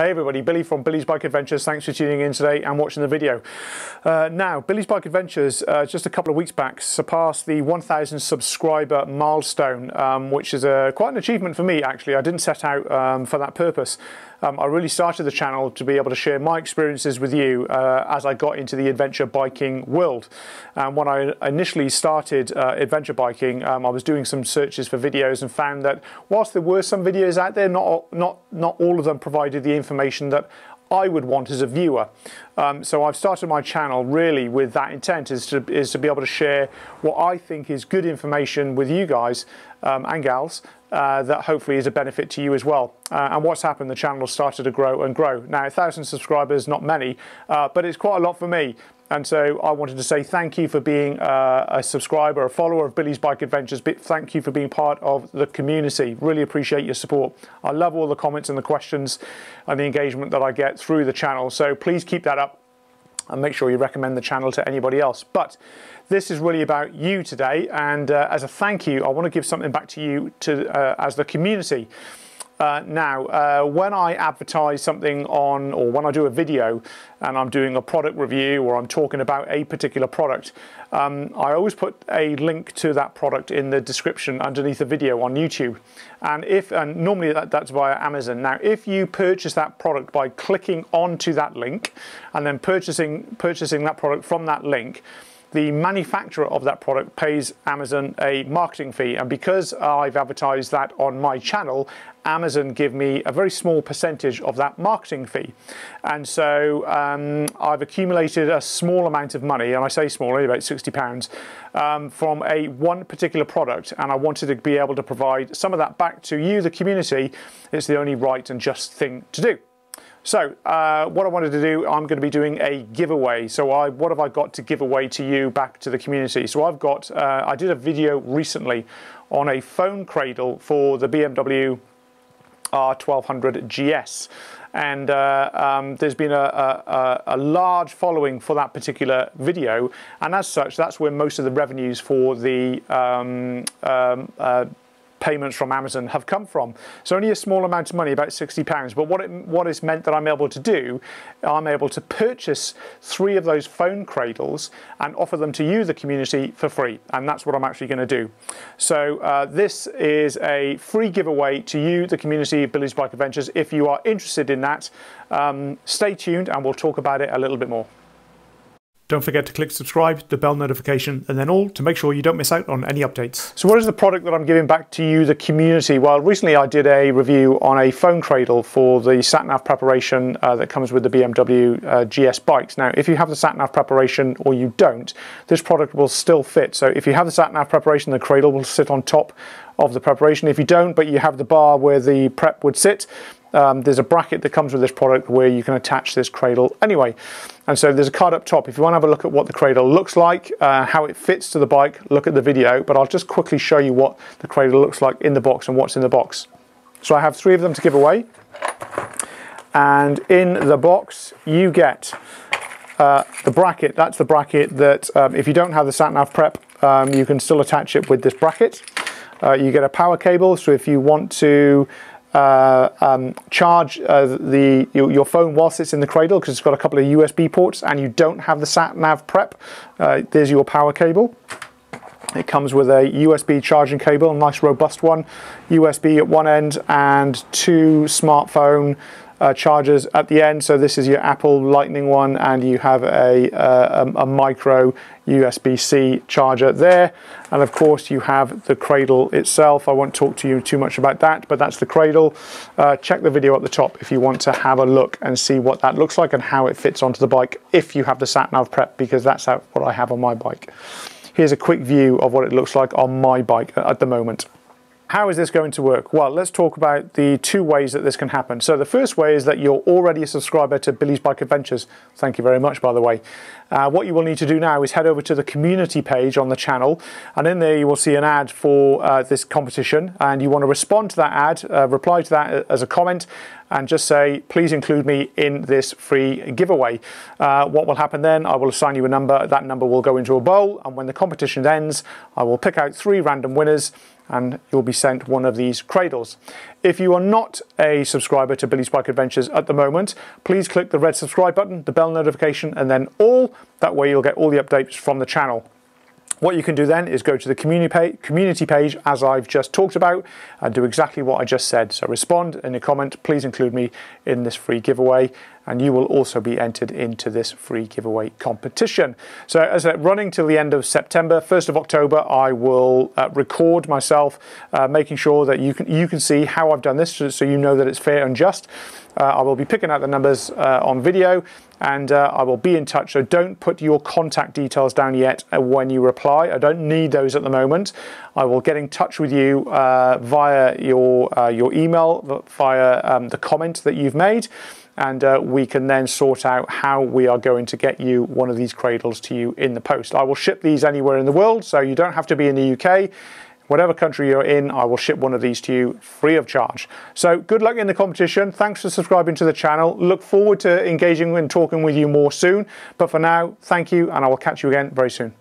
Hey everybody, Billy from Billy's Bike Adventures. Thanks for tuning in today and watching the video. Uh, now, Billy's Bike Adventures, uh, just a couple of weeks back, surpassed the 1,000 subscriber milestone, um, which is a, quite an achievement for me actually. I didn't set out um, for that purpose. Um, I really started the channel to be able to share my experiences with you uh, as I got into the adventure biking world. And when I initially started uh, adventure biking, um, I was doing some searches for videos and found that whilst there were some videos out there, not, not, not all of them provided the information that I would want as a viewer. Um, so I've started my channel really with that intent is to, is to be able to share what I think is good information with you guys um, and gals uh, that hopefully is a benefit to you as well. Uh, and what's happened, the channel has started to grow and grow. Now, a thousand subscribers, not many, uh, but it's quite a lot for me. And so I wanted to say thank you for being uh, a subscriber, a follower of Billy's Bike Adventures. Thank you for being part of the community. Really appreciate your support. I love all the comments and the questions and the engagement that I get through the channel. So please keep that up and make sure you recommend the channel to anybody else. But this is really about you today. And uh, as a thank you, I want to give something back to you to uh, as the community. Uh, now, uh, when I advertise something on, or when I do a video and I'm doing a product review or I'm talking about a particular product, um, I always put a link to that product in the description underneath the video on YouTube. And if, and normally that, that's via Amazon. Now, if you purchase that product by clicking onto that link and then purchasing, purchasing that product from that link, the manufacturer of that product pays Amazon a marketing fee. And because I've advertised that on my channel, Amazon give me a very small percentage of that marketing fee. And so um, I've accumulated a small amount of money, and I say small, only about 60 pounds, um, from a one particular product. And I wanted to be able to provide some of that back to you, the community. It's the only right and just thing to do. So uh, what I wanted to do, I'm going to be doing a giveaway. So I, what have I got to give away to you back to the community? So I've got, uh, I did a video recently on a phone cradle for the BMW R1200 GS. And uh, um, there's been a, a, a, large following for that particular video. And as such, that's where most of the revenues for the um, um, uh, payments from Amazon have come from. So only a small amount of money, about £60. But what, it, what it's meant that I'm able to do, I'm able to purchase three of those phone cradles and offer them to you, the community, for free. And that's what I'm actually going to do. So uh, this is a free giveaway to you, the community of Billy's Bike Adventures. If you are interested in that, um, stay tuned and we'll talk about it a little bit more. Don't forget to click subscribe, the bell notification, and then all to make sure you don't miss out on any updates. So what is the product that I'm giving back to you, the community? Well, recently I did a review on a phone cradle for the sat-nav preparation uh, that comes with the BMW uh, GS bikes. Now, if you have the sat-nav preparation or you don't, this product will still fit. So if you have the sat-nav preparation, the cradle will sit on top of the preparation. If you don't, but you have the bar where the prep would sit, um, there's a bracket that comes with this product where you can attach this cradle anyway. And so there's a card up top. If you want to have a look at what the cradle looks like, uh, how it fits to the bike, look at the video. But I'll just quickly show you what the cradle looks like in the box and what's in the box. So I have three of them to give away. And in the box, you get uh, the bracket. That's the bracket that um, if you don't have the sat-nav prep, um, you can still attach it with this bracket. Uh, you get a power cable, so if you want to uh, um, charge uh, the your, phone whilst it's in the cradle because it's got a couple of USB ports and you don't have the sat nav prep, uh, there's your power cable. It comes with a USB charging cable, a nice robust one, USB at one end and two smartphone uh, chargers at the end. So this is your Apple Lightning one and you have a, uh, a, a micro USB-C charger there. And of course you have the cradle itself. I won't talk to you too much about that, but that's the cradle. Uh, check the video at the top if you want to have a look and see what that looks like and how it fits onto the bike if you have the sat-nav prep because that's what I have on my bike. Here's a quick view of what it looks like on my bike at the moment. How is this going to work? Well, let's talk about the two ways that this can happen. So the first way is that you're already a subscriber to Billy's Bike Adventures. Thank you very much, by the way. Uh, what you will need to do now is head over to the community page on the channel, and in there you will see an ad for uh, this competition, and you want to respond to that ad, uh, reply to that as a comment, and just say, please include me in this free giveaway. Uh, what will happen then, I will assign you a number, that number will go into a bowl, and when the competition ends, I will pick out three random winners, and you'll be sent one of these cradles. If you are not a subscriber to Billy's Bike Adventures at the moment, please click the red subscribe button, the bell notification, and then all. That way you'll get all the updates from the channel. What you can do then is go to the community page, as I've just talked about and do exactly what I just said. So respond in a comment, please include me in this free giveaway and you will also be entered into this free giveaway competition. So as I said, running till the end of September, 1st of October, I will uh, record myself, uh, making sure that you can, you can see how I've done this so you know that it's fair and just. Uh, I will be picking out the numbers uh, on video and uh, I will be in touch. So don't put your contact details down yet uh, when you reply. I don't need those at the moment. I will get in touch with you via your, your email, via um, the comment that you've made and uh, we can then sort out how we are going to get you one of these cradles to you in the post. I will ship these anywhere in the world, so you don't have to be in the UK. Whatever country you're in, I will ship one of these to you free of charge. So good luck in the competition. Thanks for subscribing to the channel. Look forward to engaging and talking with you more soon. But for now, thank you, and I will catch you again very soon.